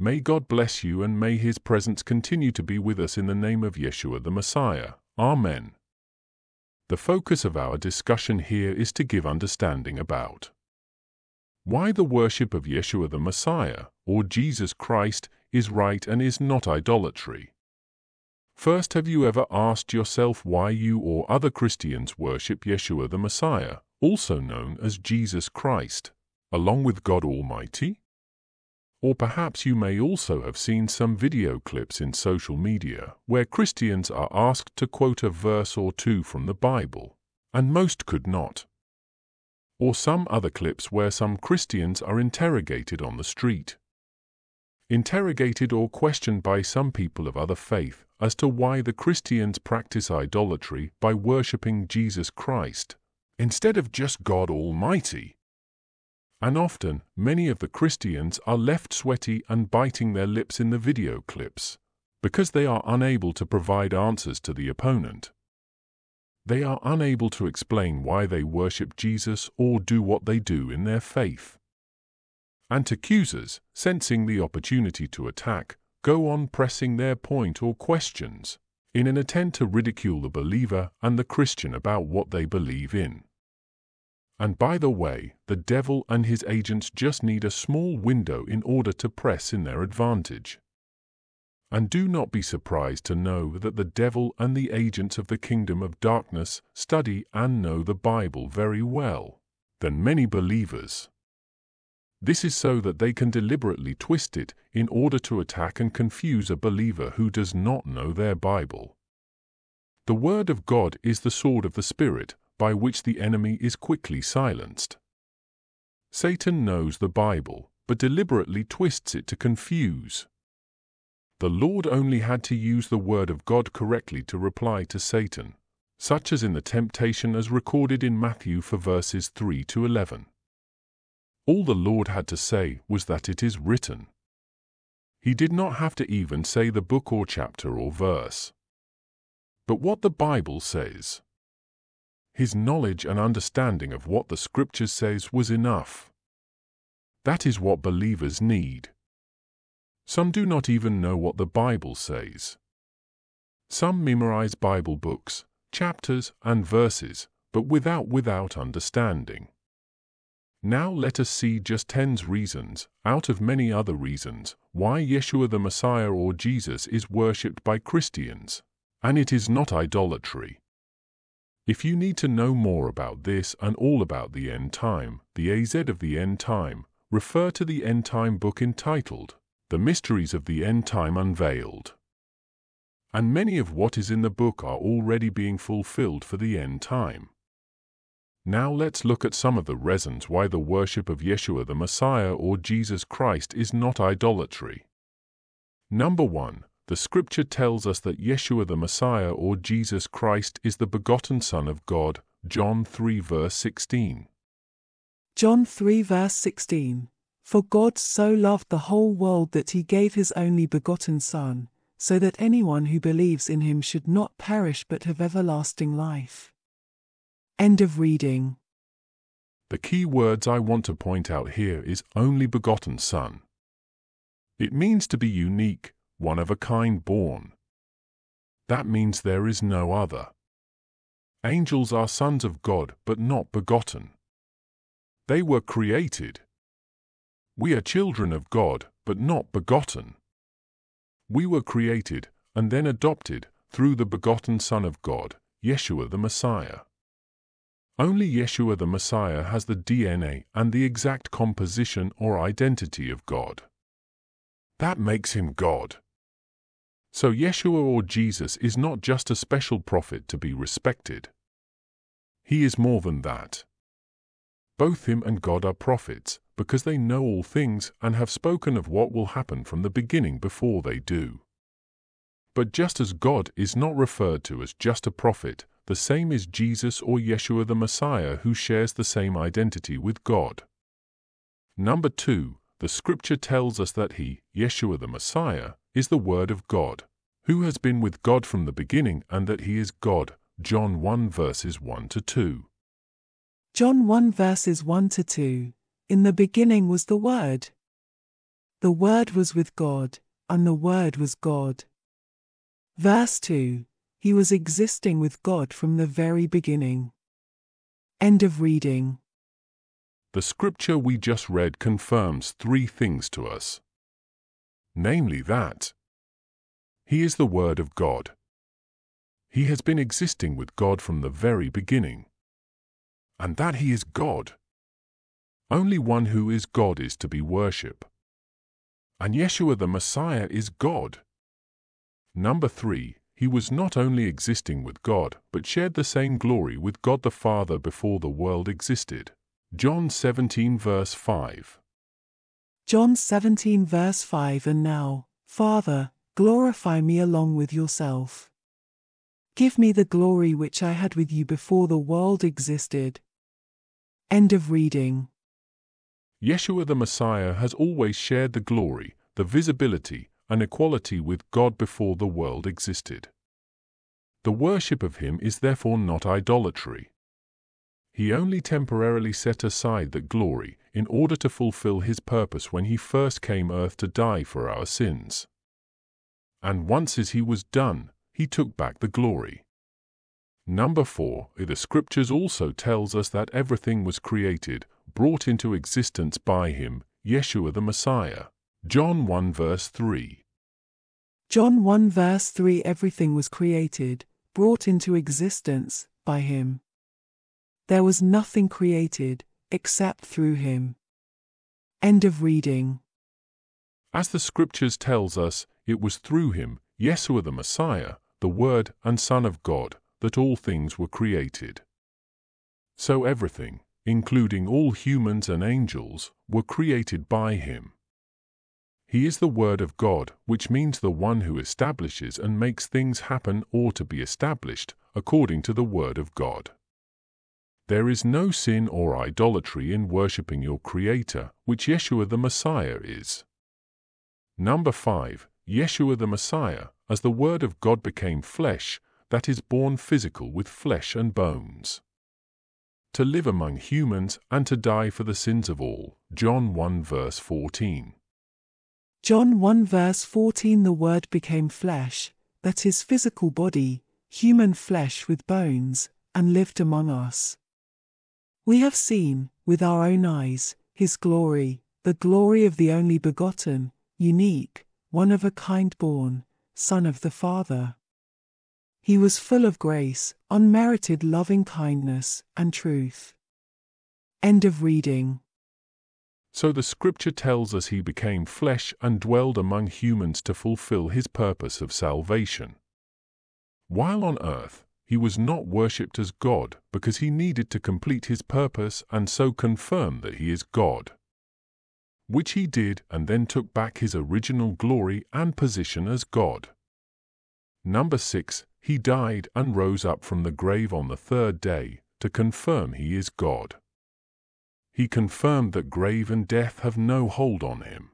May God bless you and may His presence continue to be with us in the name of Yeshua the Messiah. Amen. The focus of our discussion here is to give understanding about why the worship of Yeshua the Messiah, or Jesus Christ, is right and is not idolatry. First, have you ever asked yourself why you or other Christians worship Yeshua the Messiah, also known as Jesus Christ, along with God Almighty? Or perhaps you may also have seen some video clips in social media where Christians are asked to quote a verse or two from the Bible, and most could not. Or some other clips where some Christians are interrogated on the street. Interrogated or questioned by some people of other faith as to why the Christians practice idolatry by worshipping Jesus Christ instead of just God Almighty and often, many of the Christians are left sweaty and biting their lips in the video clips because they are unable to provide answers to the opponent. They are unable to explain why they worship Jesus or do what they do in their faith. And accusers, sensing the opportunity to attack, go on pressing their point or questions in an attempt to ridicule the believer and the Christian about what they believe in. And by the way, the devil and his agents just need a small window in order to press in their advantage. And do not be surprised to know that the devil and the agents of the kingdom of darkness study and know the Bible very well than many believers. This is so that they can deliberately twist it in order to attack and confuse a believer who does not know their Bible. The Word of God is the sword of the Spirit, by which the enemy is quickly silenced. Satan knows the Bible, but deliberately twists it to confuse. The Lord only had to use the Word of God correctly to reply to Satan, such as in the temptation as recorded in Matthew for verses 3 to 11. All the Lord had to say was that it is written. He did not have to even say the book or chapter or verse. But what the Bible says. His knowledge and understanding of what the Scriptures says was enough. That is what believers need. Some do not even know what the Bible says. Some memorize Bible books, chapters, and verses, but without without understanding. Now let us see just ten reasons, out of many other reasons, why Yeshua the Messiah or Jesus is worshipped by Christians, and it is not idolatry. If you need to know more about this and all about the end time, the AZ of the end time, refer to the end time book entitled The Mysteries of the End Time Unveiled. And many of what is in the book are already being fulfilled for the end time. Now let's look at some of the reasons why the worship of Yeshua the Messiah or Jesus Christ is not idolatry. Number 1 the scripture tells us that Yeshua the Messiah or Jesus Christ is the begotten Son of God, John 3 verse 16. John 3 verse 16. For God so loved the whole world that he gave his only begotten Son, so that anyone who believes in him should not perish but have everlasting life. End of reading. The key words I want to point out here is only begotten Son. It means to be unique, one of a kind born. That means there is no other. Angels are sons of God, but not begotten. They were created. We are children of God, but not begotten. We were created and then adopted through the begotten Son of God, Yeshua the Messiah. Only Yeshua the Messiah has the DNA and the exact composition or identity of God. That makes him God. So Yeshua or Jesus is not just a special prophet to be respected. He is more than that. Both him and God are prophets, because they know all things and have spoken of what will happen from the beginning before they do. But just as God is not referred to as just a prophet, the same is Jesus or Yeshua the Messiah who shares the same identity with God. Number two, the scripture tells us that he, Yeshua the Messiah, is the Word of God, who has been with God from the beginning and that he is God. John 1 verses 1 to 2. John 1 verses 1 to 2. In the beginning was the Word. The Word was with God, and the Word was God. Verse 2 He was existing with God from the very beginning. End of reading. The scripture we just read confirms three things to us. Namely, that He is the Word of God. He has been existing with God from the very beginning. And that He is God. Only one who is God is to be worshipped. And Yeshua the Messiah is God. Number three, he was not only existing with God, but shared the same glory with God the Father before the world existed. John 17 verse 5. John 17 verse 5 And now, Father, glorify me along with yourself. Give me the glory which I had with you before the world existed. End of reading. Yeshua the Messiah has always shared the glory, the visibility, and equality with God before the world existed. The worship of him is therefore not idolatry. He only temporarily set aside that glory in order to fulfill his purpose when he first came earth to die for our sins. And once as he was done, he took back the glory. Number 4. The scriptures also tells us that everything was created, brought into existence by him, Yeshua the Messiah. John 1 verse 3. John 1 verse 3 Everything was created, brought into existence, by him. There was nothing created, except through him. End of reading. As the scriptures tells us, it was through him, Yeshua the Messiah, the Word and Son of God, that all things were created. So everything, including all humans and angels, were created by him. He is the Word of God, which means the one who establishes and makes things happen or to be established, according to the Word of God. There is no sin or idolatry in worshipping your Creator, which Yeshua the Messiah is. Number 5. Yeshua the Messiah, as the Word of God became flesh, that is born physical with flesh and bones. To live among humans and to die for the sins of all. John 1 verse 14. John 1 verse 14 The Word became flesh, that is physical body, human flesh with bones, and lived among us. We have seen, with our own eyes, his glory, the glory of the only begotten, unique, one of a kind born, Son of the Father. He was full of grace, unmerited loving kindness, and truth. End of reading. So the scripture tells us he became flesh and dwelled among humans to fulfill his purpose of salvation. While on earth, he was not worshipped as God because he needed to complete his purpose and so confirm that he is God. Which he did and then took back his original glory and position as God. Number 6. He died and rose up from the grave on the third day to confirm he is God. He confirmed that grave and death have no hold on him,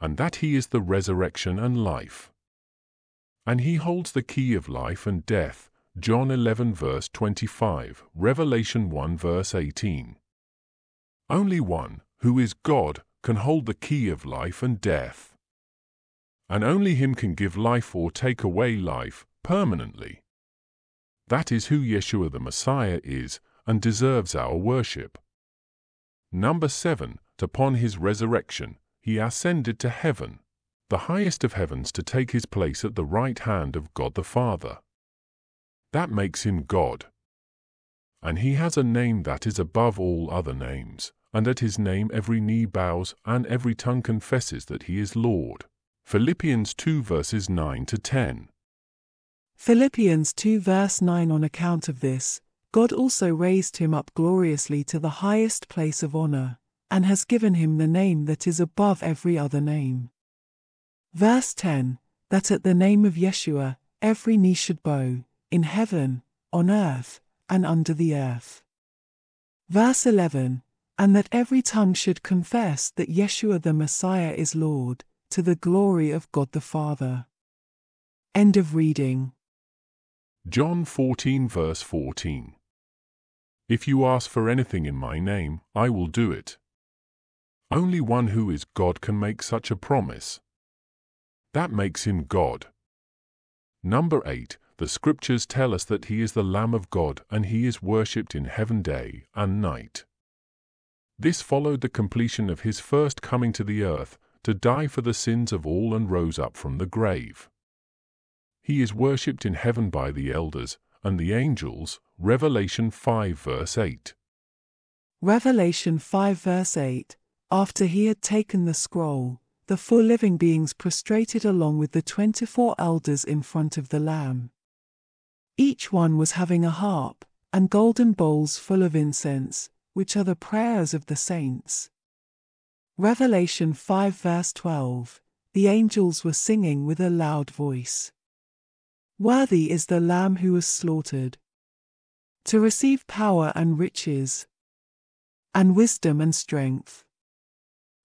and that he is the resurrection and life. And he holds the key of life and death, John 11 verse 25, Revelation 1 verse 18. Only one, who is God, can hold the key of life and death. And only him can give life or take away life permanently. That is who Yeshua the Messiah is and deserves our worship. Number 7. Upon his resurrection, he ascended to heaven, the highest of heavens to take his place at the right hand of God the Father. That makes him God. And he has a name that is above all other names, and at his name every knee bows and every tongue confesses that he is Lord. Philippians 2 verses 9 to 10. Philippians 2 verse 9 On account of this, God also raised him up gloriously to the highest place of honor, and has given him the name that is above every other name. Verse 10 That at the name of Yeshua, every knee should bow, in heaven, on earth, and under the earth. Verse 11 And that every tongue should confess that Yeshua the Messiah is Lord, to the glory of God the Father. End of reading. John 14 verse 14. If you ask for anything in my name, I will do it. Only one who is God can make such a promise. That makes him God. Number 8. The scriptures tell us that he is the Lamb of God and he is worshipped in heaven day and night. This followed the completion of his first coming to the earth to die for the sins of all and rose up from the grave. He is worshipped in heaven by the elders and the angels. Revelation 5 verse 8. Revelation 5 verse 8 After he had taken the scroll, the four living beings prostrated along with the twenty four elders in front of the Lamb. Each one was having a harp, and golden bowls full of incense, which are the prayers of the saints. Revelation 5 verse 12 The angels were singing with a loud voice. Worthy is the Lamb who was slaughtered to receive power and riches, and wisdom and strength,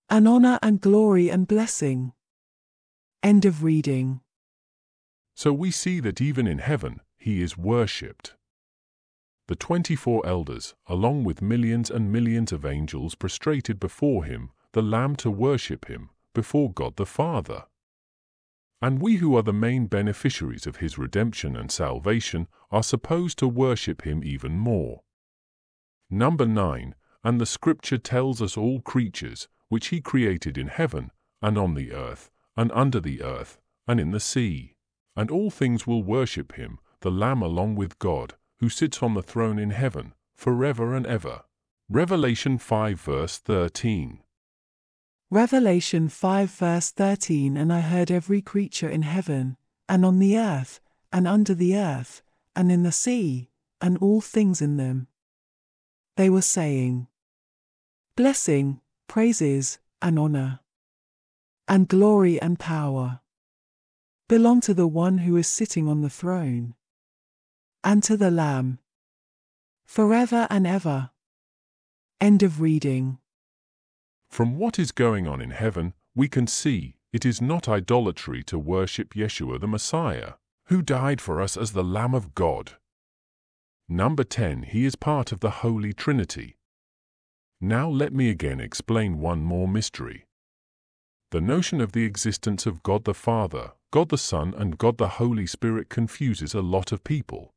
and honor and glory and blessing. End of reading. So we see that even in heaven, he is worshipped. The twenty-four elders, along with millions and millions of angels prostrated before him, the Lamb to worship him, before God the Father. And we who are the main beneficiaries of his redemption and salvation are supposed to worship him even more. Number 9. And the scripture tells us all creatures, which he created in heaven, and on the earth, and under the earth, and in the sea, and all things will worship him, the Lamb along with God, who sits on the throne in heaven, forever and ever. Revelation 5 verse 13. Revelation 5 verse 13 And I heard every creature in heaven, and on the earth, and under the earth, and in the sea, and all things in them. They were saying, Blessing, praises, and honor, and glory and power belong to the one who is sitting on the throne, and to the Lamb, forever and ever. End of reading. From what is going on in heaven, we can see it is not idolatry to worship Yeshua the Messiah, who died for us as the Lamb of God. Number 10. He is part of the Holy Trinity. Now let me again explain one more mystery. The notion of the existence of God the Father, God the Son, and God the Holy Spirit confuses a lot of people.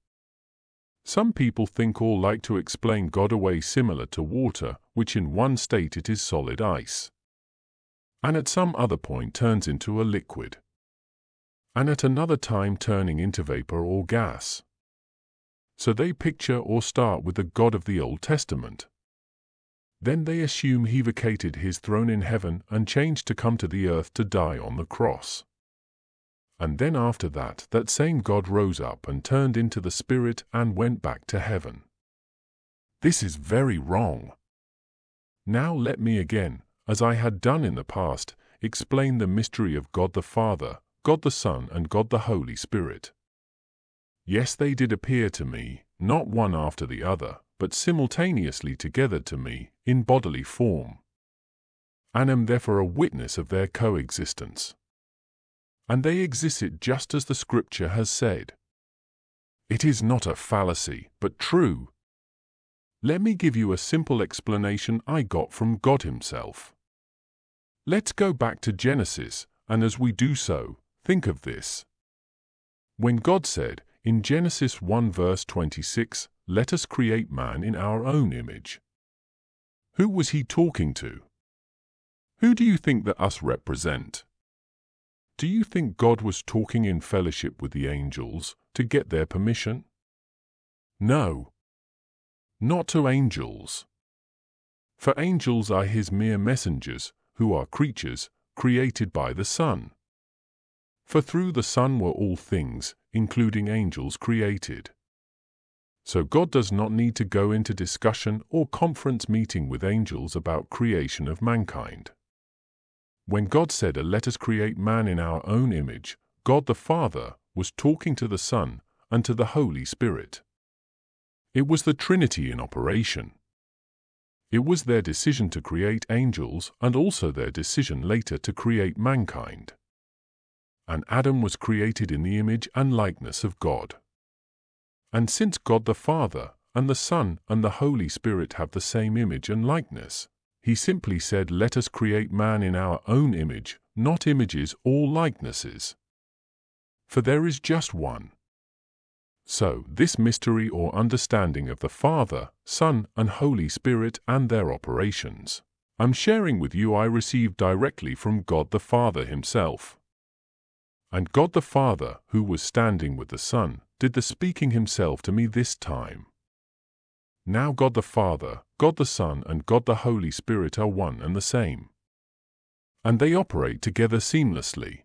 Some people think or like to explain God away similar to water, which in one state it is solid ice, and at some other point turns into a liquid, and at another time turning into vapor or gas. So they picture or start with the God of the Old Testament. Then they assume he vacated his throne in heaven and changed to come to the earth to die on the cross. And then after that, that same God rose up and turned into the Spirit and went back to heaven. This is very wrong. Now let me again, as I had done in the past, explain the mystery of God the Father, God the Son, and God the Holy Spirit. Yes, they did appear to me, not one after the other, but simultaneously together to me, in bodily form. And am therefore a witness of their coexistence and they exist just as the Scripture has said. It is not a fallacy, but true. Let me give you a simple explanation I got from God Himself. Let's go back to Genesis, and as we do so, think of this. When God said, in Genesis 1 verse 26, Let us create man in our own image. Who was he talking to? Who do you think that us represent? Do you think God was talking in fellowship with the angels to get their permission? No. Not to angels. For angels are his mere messengers, who are creatures created by the Son. For through the Son were all things, including angels, created. So God does not need to go into discussion or conference meeting with angels about creation of mankind. When God said, Let us create man in our own image, God the Father was talking to the Son and to the Holy Spirit. It was the Trinity in operation. It was their decision to create angels and also their decision later to create mankind. And Adam was created in the image and likeness of God. And since God the Father and the Son and the Holy Spirit have the same image and likeness, he simply said, Let us create man in our own image, not images or likenesses. For there is just one. So, this mystery or understanding of the Father, Son, and Holy Spirit and their operations, I'm sharing with you I received directly from God the Father Himself. And God the Father, who was standing with the Son, did the speaking Himself to me this time. Now God the Father, God the Son, and God the Holy Spirit are one and the same. And they operate together seamlessly.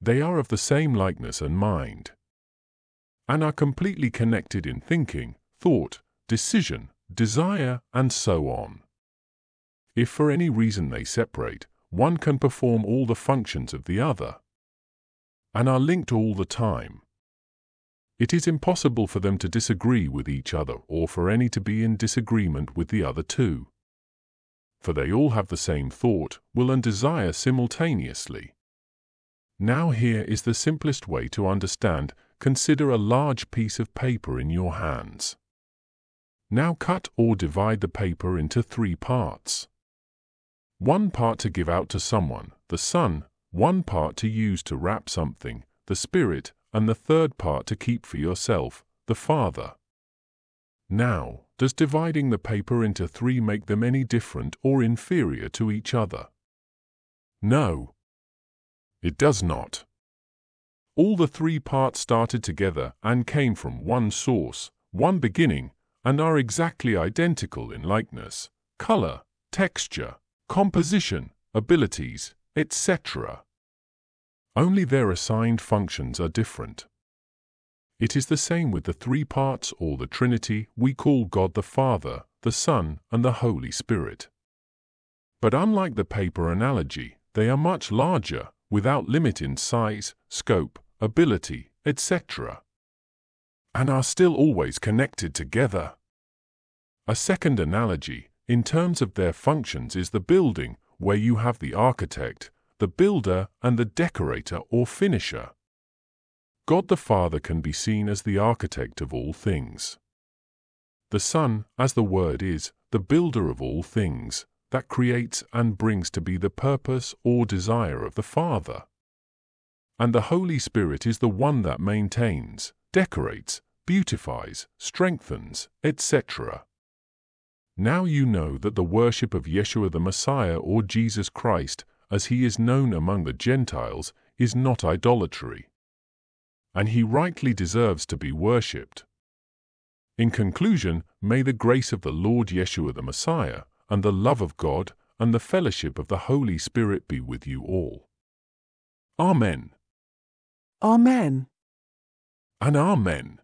They are of the same likeness and mind, and are completely connected in thinking, thought, decision, desire, and so on. If for any reason they separate, one can perform all the functions of the other, and are linked all the time. It is impossible for them to disagree with each other or for any to be in disagreement with the other two. For they all have the same thought, will, and desire simultaneously. Now, here is the simplest way to understand. Consider a large piece of paper in your hands. Now, cut or divide the paper into three parts. One part to give out to someone, the Son, one part to use to wrap something, the Spirit, and the third part to keep for yourself, the Father. Now, does dividing the paper into three make them any different or inferior to each other? No. It does not. All the three parts started together and came from one source, one beginning, and are exactly identical in likeness, color, texture, composition, abilities, etc only their assigned functions are different. It is the same with the three parts or the Trinity we call God the Father, the Son, and the Holy Spirit. But unlike the paper analogy, they are much larger, without limit in size, scope, ability, etc., and are still always connected together. A second analogy, in terms of their functions, is the building, where you have the architect, the builder and the decorator or finisher. God the Father can be seen as the architect of all things. The Son, as the word is, the builder of all things, that creates and brings to be the purpose or desire of the Father. And the Holy Spirit is the one that maintains, decorates, beautifies, strengthens, etc. Now you know that the worship of Yeshua the Messiah or Jesus Christ as he is known among the Gentiles, is not idolatry. And he rightly deserves to be worshipped. In conclusion, may the grace of the Lord Yeshua the Messiah, and the love of God, and the fellowship of the Holy Spirit be with you all. Amen. Amen. And Amen.